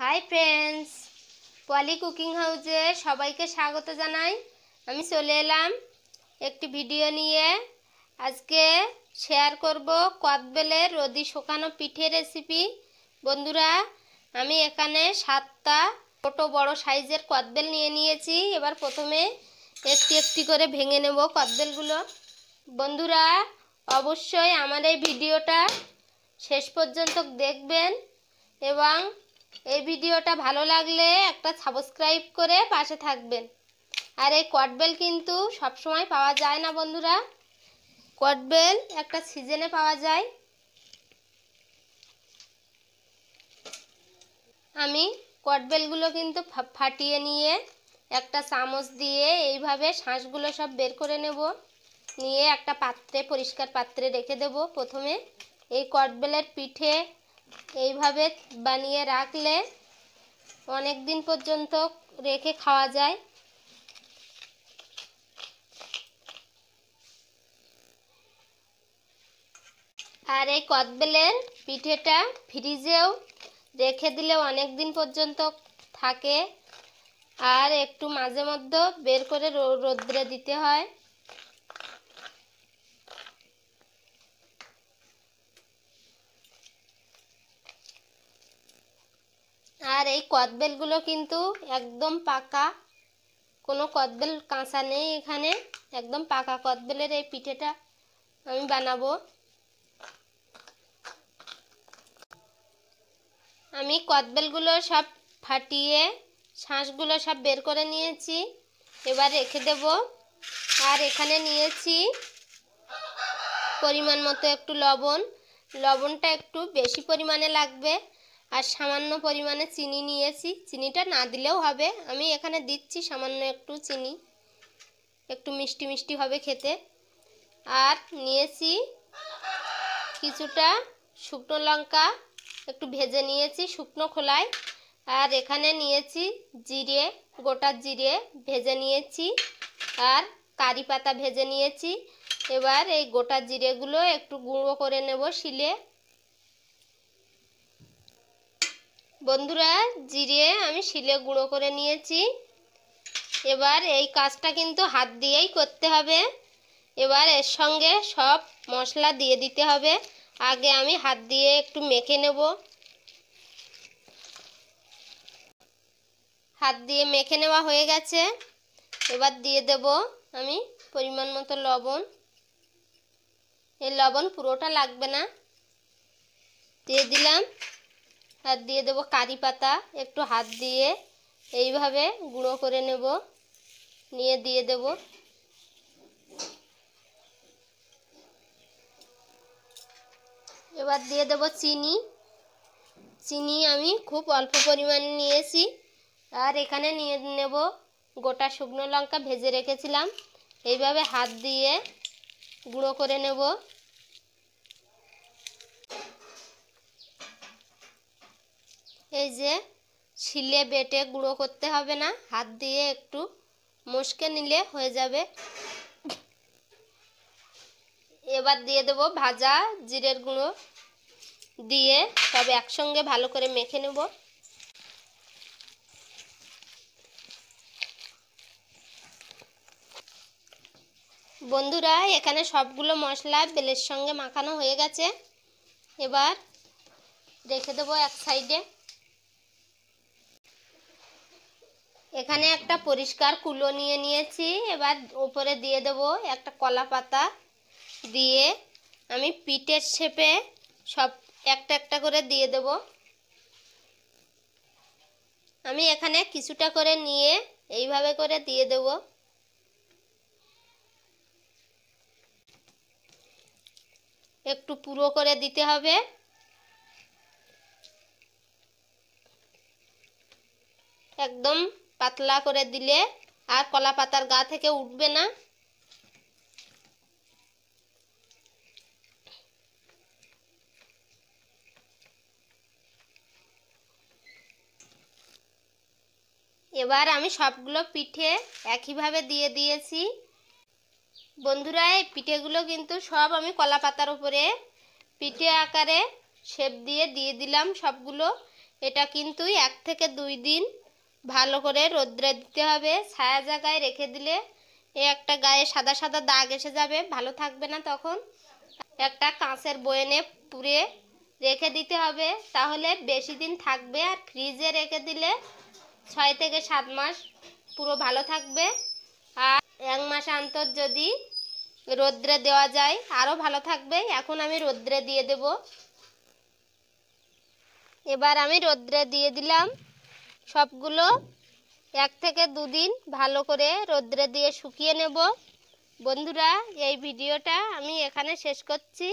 Hi friends পলি cooking হাউসে সবাইকে স্বাগত জানাই। আমি চলে এলাম একটি ভিডিও নিয়ে। আজকে শেয়ার করব কদবেলের রদি শুকানো পিঠে রেসিপি বন্ধুরা, আমি এখানে সাতটা ছোটো বড় সাইজের কদবেল নিয়ে নিয়েছি। এবার প্রথমে একটি একটি করে ভেঙে নেব কদবেলগুলো। বন্ধুরা, অবশ্যই আমার এই ভিডিওটা শেষ পর্যন্ত দেখবেন এবং এই ভিডিওটা ভালো লাগলে একটা সাবস্ক্রাইব করে পাশে থাকবেন। আর এই কটবেল কিন্তু সবসময় পাওয়া যায় না বন্ধুরা। কটবেল একটা সিজনে পাওয়া যায়। আমি কটবেলগুলো কিন্তু ফাটিয়ে নিয়ে একটা চামচ দিয়ে এইভাবে শাঁসগুলো সব বের করে নেব। নিয়ে একটা পাত্রে, পরিষ্কার পাত্রে রেখে দেব প্রথমে। এই কটবেলের পিঠে এইভাবে বানিয়ে রাখলে অনেক দিন পর্যন্ত রেখে খাওয়া যায়। আর এই কদবেলের পিঠেটা ফ্রিজেও রেখে দিলে অনেক দিন পর্যন্ত থাকে। আর একটু মাঝে মধ্যে বের করে রোদ্রে দিতে হয়। আর এই কদবেলগুলো কিন্তু একদম পাকা। কোনো কদবেল কাঁচা নেই এখানে। একদম পাকা কদবেলের এই পিঠেটা আমি বানাবো। আমি কদবেলগুলো সব ফাটিয়ে শাঁসগুলো সব বের করে নিয়েছি। এবার রেখে দেব। আর এখানে নিয়েছি পরিমাণ মতো একটু লবণ। লবণটা একটু বেশি পরিমাণে লাগবে। আর সামান্য পরিমাণে চিনি নিয়েছি। চিনিটা না দিলেও হবে। আমি এখানে দিচ্ছি সামান্য একটু চিনি। একটু মিষ্টি মিষ্টি হবে খেতে। আর নিয়েছি কিছুটা শুকনো লঙ্কা। একটু ভেজে নিয়েছি শুকনো খোলায়। আর এখানে নিয়েছি জিরে, গোটা জিরে ভেজে নিয়েছি। আর কারি পাতা ভেজে নিয়েছি। এবার এই গোটা জিরেগুলো একটু গুঁড়ো করে নেব শিলে। বন্ধুরা, জিরে আমি শিলে গুঁড়ো করে নিয়েছি। এবার এই কাজটা কিন্তু হাত দিয়েই করতে হবে। এবার এর সঙ্গে সব মশলা দিয়ে দিতে হবে। আগে আমি হাত দিয়ে একটু মেখে নেব। হাত দিয়ে মেখে নেওয়া হয়ে গেছে। এবার দিয়ে দেব আমি পরিমাণ মতো লবণ। এই লবণ পুরোটা লাগবে না। দিয়ে দিলাম। আর দিয়ে দেবো কারি পাতা, একটু হাত দিয়ে এইভাবে গুঁড়ো করে নেব। নিয়ে দিয়ে দেব। এবার দিয়ে দেব চিনি। চিনি আমি খুব অল্প পরিমাণে নিয়েছি। আর এখানে নিয়ে নেব গোটা শুকনো লঙ্কা ভেজে রেখেছিলাম। এইভাবে হাত দিয়ে গুঁড়ো করে নেব। এই যে শিলে বেটে গুঁড়ো করতে হবে না, হাত দিয়ে একটু মুশকে নিলে হয়ে যাবে। এবার দিয়ে দেবো ভাজা জিরের গুঁড়ো দিয়ে সব একসঙ্গে ভালো করে মেখে নেব। বন্ধুরা, এখানে সবগুলো মশলা বেলের সঙ্গে মাখানো হয়ে গেছে। এবার রেখে দেবো এক সাইডে। এখানে একটা পরিষ্কার কুলো নিয়ে নিয়েছি। এবার উপরে দিয়ে দেব একটা কলা পাতা দিয়ে। আমি পিঠের শেপে সব একটা একটা করে দিয়ে দেব। আমি এখানে কিছুটা করে নিয়ে এইভাবে করে দিয়ে দেব। একটু পুরো করে দিতে হবে। একদম পাতলা করে দিলে আর কলা পাতার গা থেকে উঠবে না। এবার আমি সবগুলো পিঠে একইভাবে দিয়ে দিয়েছি। বন্ধুরা, এই পিঠেগুলো কিন্তু সব আমি কলা পাতার উপরে পিঠে আকারে শেপ দিয়ে দিয়ে দিলাম সবগুলো। এটা কিন্তু এক থেকে দুই দিন ভালো করে রোদ্রে দিতে হবে, ছায়া জায়গায় রেখে দিলে এ একটা গায়ে সাদা সাদা দাগ এসে যাবে, ভালো থাকবে না তখন। একটা কাঁচের বয়েনে পুড়ে রেখে দিতে হবে, তাহলে বেশি দিন থাকবে আর ফ্রিজে রেখে দিলে ছয় থেকে সাত মাস পুরো ভালো থাকবে। আর এক মাস অন্তর যদি রোদ্রে দেওয়া যায় আরও ভালো থাকবে। এখন আমি রোদ্রে দিয়ে দেব। এবার আমি রোদ্রে দিয়ে দিলাম। সবগুলো এক থেকে দুদিন ভালো করে রোদ্রে দিয়ে শুকিয়ে নেব। বন্ধুরা, এই ভিডিওটা আমি এখানে শেষ করছি।